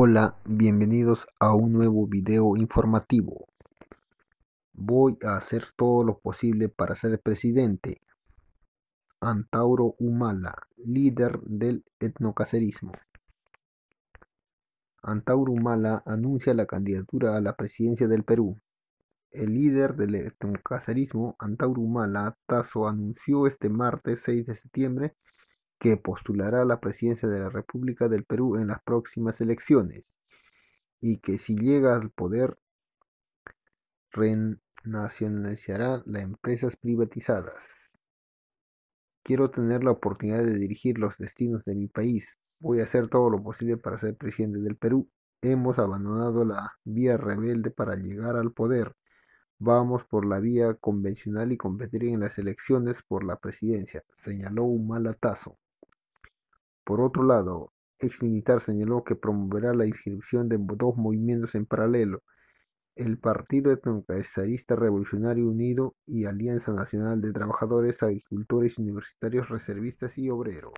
Hola, bienvenidos a un nuevo video informativo. Voy a hacer todo lo posible para ser presidente. Antauro Humala, líder del etnocacerismo. Antauro Humala anuncia la candidatura a la presidencia del Perú. El líder del etnocacerismo, Antauro Humala Tazo, anunció este martes 6 de septiembre que postulará a la presidencia de la República del Perú en las próximas elecciones y que si llega al poder renacionalizará las empresas privatizadas. Quiero tener la oportunidad de dirigir los destinos de mi país. Voy a hacer todo lo posible para ser presidente del Perú. Hemos abandonado la vía rebelde para llegar al poder. Vamos por la vía convencional y competir en las elecciones por la presidencia, señaló un malatazo. Por otro lado, ex militar señaló que promoverá la inscripción de dos movimientos en paralelo, el Partido Etnocazarista Revolucionario Unido y Alianza Nacional de Trabajadores, Agricultores, Universitarios, Reservistas y Obreros.